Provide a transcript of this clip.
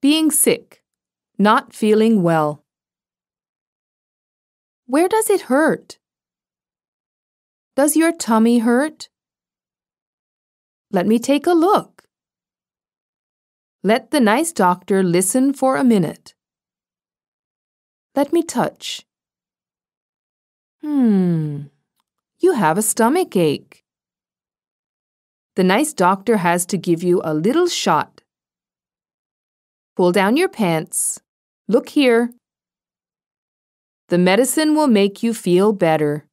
Being sick. Not feeling well. Where does it hurt? Does your tummy hurt? Let me take a look. Let the nice doctor listen for a minute. Let me touch. Hmm. You have a stomach ache. The nice doctor has to give you a little shot. Pull down your pants. Look here. The medicine will make you feel better.